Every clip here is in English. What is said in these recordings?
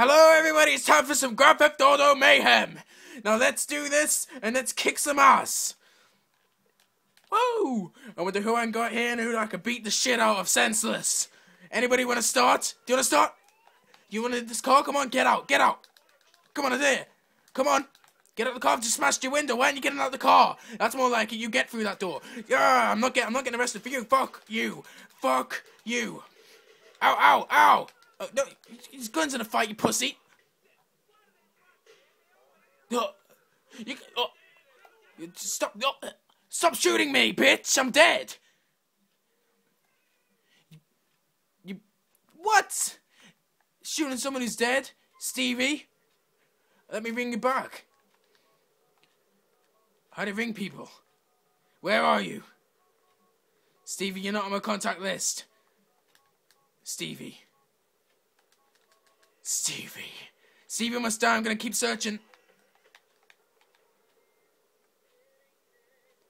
Hello, everybody. It's time for some Grand Theft Auto mayhem. Now let's do this and let's kick some ass. Woo! I wonder who I got here and who I could beat the shit out of senseless. Anybody want to start? Do you want to start? You want this car? Come on, get out, get out. Come on, there. Come on. Get out of the car. I've just smashed your window. Why aren't you getting out of the car? That's more like it. You get through that door. Yeah, I'm not getting. I'm not getting arrested for you. Fuck you. Fuck you. Ow, ow, ow. Oh, no, his gun's in a fight, you pussy. Oh, you, oh, you stop. Stop shooting me, bitch. I'm dead. You, you what? Shooting someone who's dead? Stevie? Let me ring you back. How do you ring people? Where are you? Stevie, you're not on my contact list. Stevie. Stevie. Stevie must die. I'm gonna keep searching.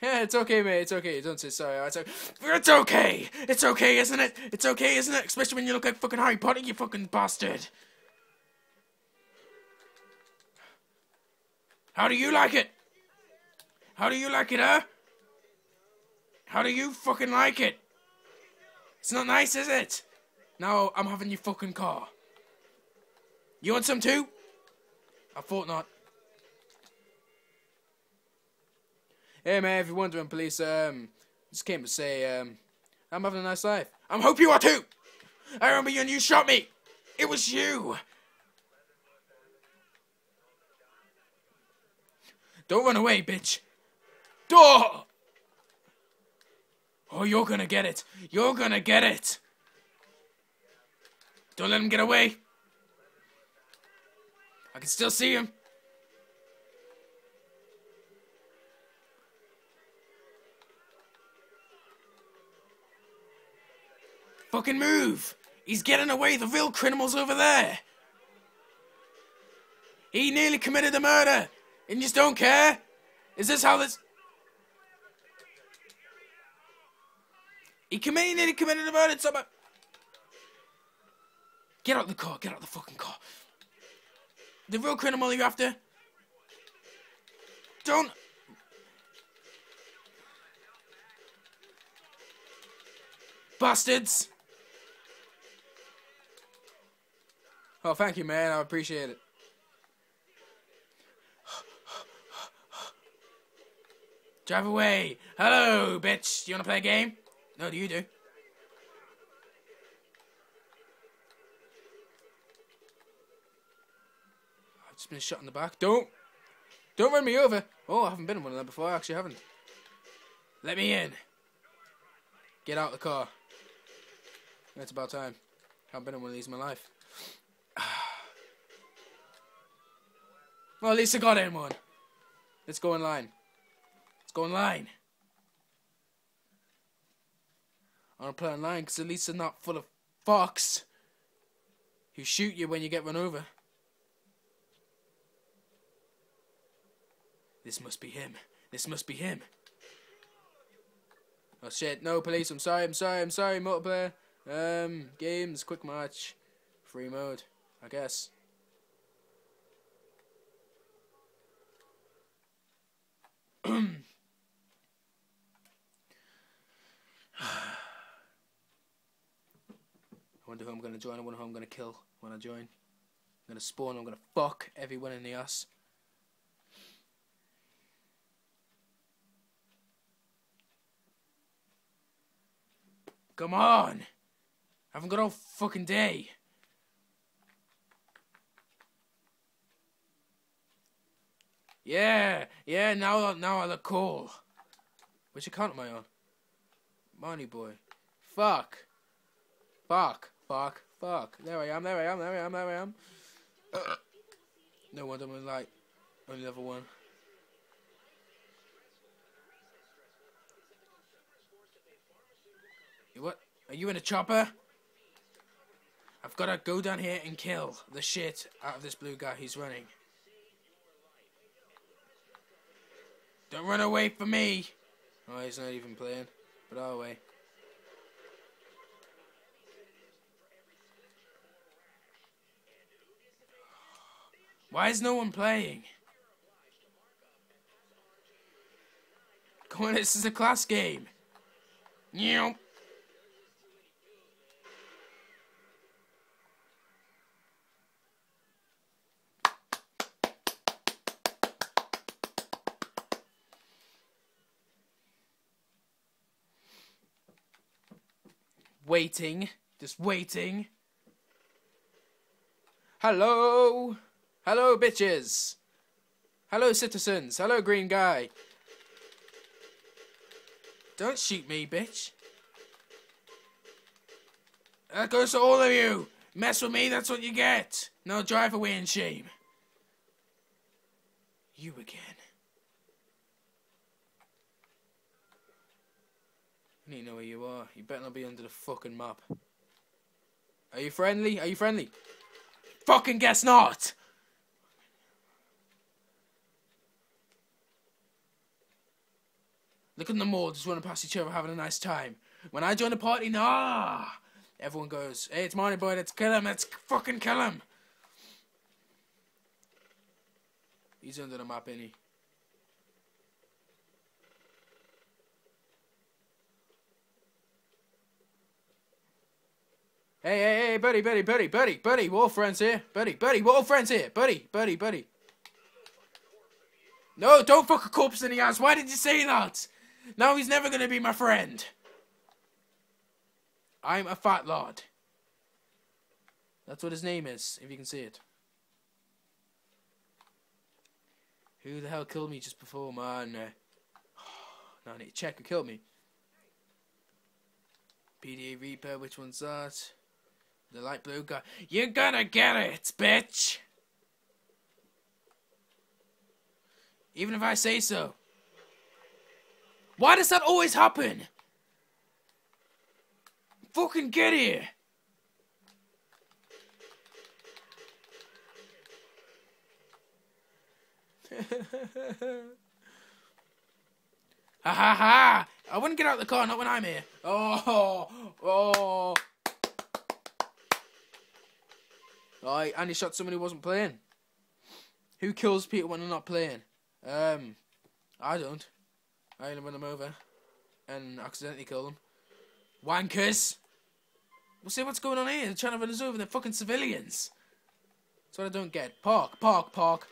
Yeah, it's okay, mate. It's okay. Don't say sorry. It's okay. It's okay. It's okay, isn't it? It's okay, isn't it? Especially when you look like fucking Harry Potter, you fucking bastard. How do you like it? How do you like it, huh? How do you fucking like it? It's not nice, is it? Now I'm having your fucking car. You want some too? I thought not. Hey man, if you're wondering, police, um, just came to say, um, I'm having a nice life. I hope you are too! I remember you and you shot me! It was you! Don't run away, bitch! Oh! Oh, you're gonna get it. You're gonna get it. Don't let him get away. I can still see him. Fucking move! He's getting away. The real criminal's over there. He nearly committed a murder. And you just don't care? Is this how this... He committed, nearly committed a murder. Somebody... Get out of the car. Get out of the fucking car. The real criminal you're after. Don't... Bastards! Oh, thank you, man. I appreciate it. Drive away. Hello, bitch. Do you want to play a game? No, do you do? Been shot in the back. Don't. Don't run me over. Oh, I haven't been in one of them before. I actually haven't. Let me in. Get out of the car. It's about time. I haven't been in one of these in my life. well, at least I got in one. Let's go in line. Let's go online. I want to play online because at least they're not full of fucks who shoot you when you get run over. This must be him. This must be him. Oh shit, no police, I'm sorry, I'm sorry, I'm sorry, multiplayer. Um, games, quick match, free mode, I guess. I wonder who I'm gonna join. I wonder who I'm gonna kill when I join. I'm gonna spawn. I'm gonna fuck everyone in the ass. Come on! I haven't got all fucking day. Yeah, yeah, now now I look cool. Which account am I on? Money boy. Fuck. Fuck. Fuck, fuck. There I am, there I am, there I am, there I am. No wonder I'm like only level one. What? Are you in a chopper? I've got to go down here and kill the shit out of this blue guy He's running. Don't run away from me! Oh, he's not even playing. But I'll wait. Why is no one playing? Come on, this is a class game. Meow. Waiting, just waiting. Hello, hello, bitches. Hello, citizens. Hello, green guy. Don't shoot me, bitch. That goes to all of you. Mess with me, that's what you get. No drive away in shame. You again. I need to know where you are. You better not be under the fucking map. Are you friendly? Are you friendly? Fucking guess not! Look at them all, just running past each other, having a nice time. When I join the party, nah! Everyone goes, hey, it's Marty Boy, let's kill him, let's fucking kill him! He's under the map, ain't he? Hey, hey, hey, buddy, buddy, buddy, buddy, buddy, all friends here. Buddy, buddy, all friends here. Buddy, buddy, buddy. No, don't fuck a corpse in the ass. Why did you say that? Now he's never gonna be my friend. I'm a fat lord. That's what his name is, if you can see it. Who the hell killed me just before, man? Uh, no, I need to check who killed me. PDA Reaper, which one's that? The light blue guy. You're gonna get it, bitch! Even if I say so. Why does that always happen? Fucking get here! ha ha ha! I wouldn't get out of the car, not when I'm here. Oh, oh. Right, and he shot someone who wasn't playing. Who kills people when they're not playing? Um, I don't. I only run them over and accidentally kill them. Wankers! We'll see what's going on here. They're trying to run us over. They're fucking civilians. That's what I don't get. Park, park, park.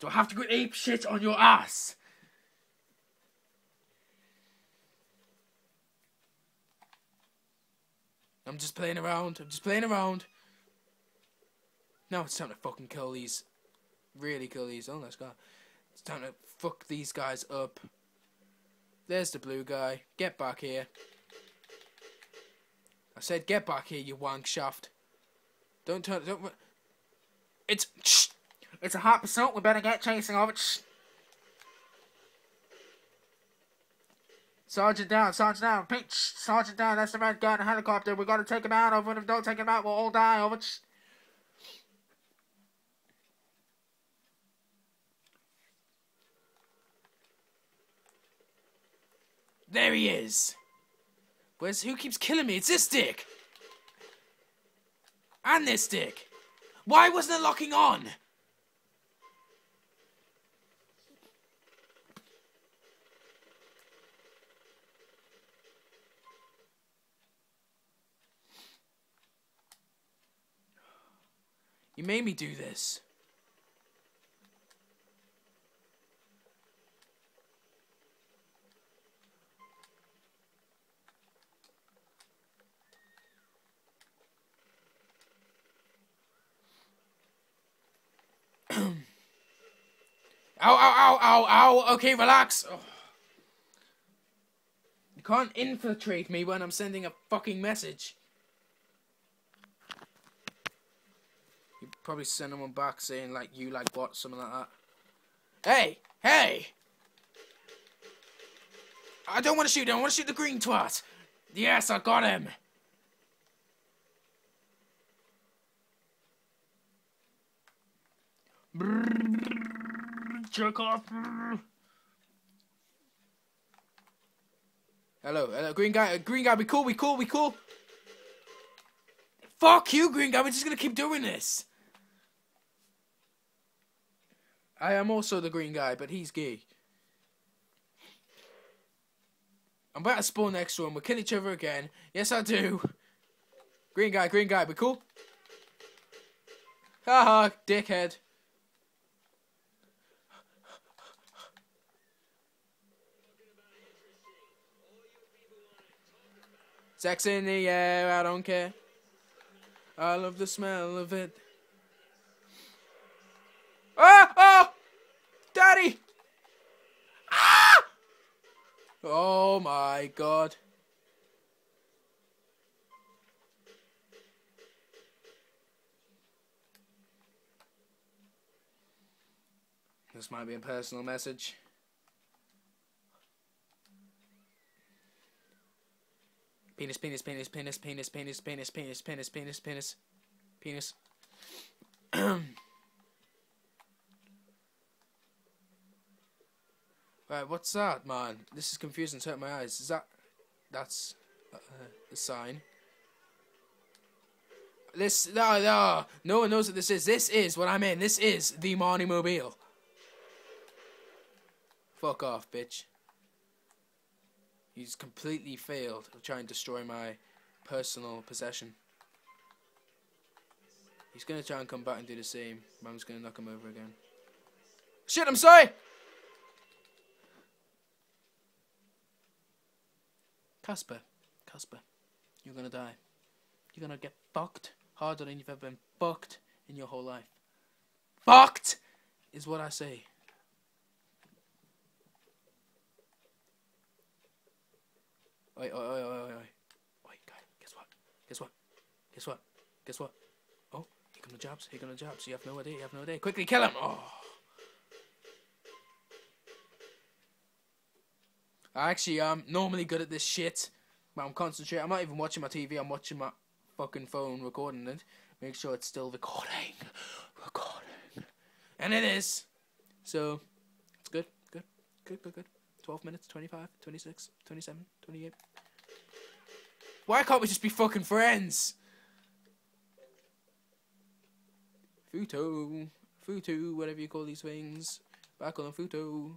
Do I have to go ape shit on your ass? I'm just playing around. I'm just playing around. Now it's time to fucking kill these. Really kill these. Oh, let's go. It's time to fuck these guys up. There's the blue guy. Get back here. I said get back here, you wank shaft. Don't turn. Don't. It's. It's a hot pursuit. We better get chasing over. Shh. Sergeant down, Sergeant down, pinch, Sergeant down, that's the red the helicopter, we gotta take him out, over, if don't take him out, we'll all die, over. There he is. Where's, who keeps killing me? It's this dick! And this dick! Why wasn't it locking on? You made me do this. ow, ow, ow, ow, ow. Okay, relax. Oh. You can't infiltrate me when I'm sending a fucking message. Probably send someone back saying like you like what something like that. Hey, hey! I don't want to shoot him. I want to shoot the green twat. Yes, I got him. Jerk off. Hello, hello, green guy. Green guy, we cool, we cool, we cool. Fuck you, green guy. We're just gonna keep doing this. I am also the green guy, but he's gay. I'm about to spawn next to him. We'll kill each other again. Yes, I do. Green guy, green guy, we cool? Haha, dickhead. Sex in the air, I don't care. I love the smell of it. Ah! Oh! Daddy! Ah! Oh my god. This might be a personal message. Penis, penis, penis, penis, penis, penis, penis, penis, penis, penis, penis, penis. Right, what's that, man? This is confusing. It's hurt my eyes. Is that? That's uh, the sign. This no no no one knows what this is. This is what I'm in. This is the Marnie Mobile. Fuck off, bitch. He's completely failed of trying to destroy my personal possession. He's gonna try and come back and do the same. Mum's gonna knock him over again. Shit, I'm sorry! Casper, Casper, you're gonna die. You're gonna get fucked harder than you've ever been fucked in your whole life. Fucked is what I say. Oi, oi, oi, oi, oi. Oi, guy, guess what? Guess what? Guess what? Guess what? Oh, here come the jabs, here come the jabs. You have no idea, you have no idea. Quickly kill him! Oh. I actually am normally good at this shit, but I'm concentrating. I'm not even watching my TV, I'm watching my fucking phone recording it. Make sure it's still recording. Recording. And it is. So, it's good, good, good, good, good. 12 minutes, 25, 26, 27, 28. Why can't we just be fucking friends? Futo, Futo, whatever you call these things. Back on Futo.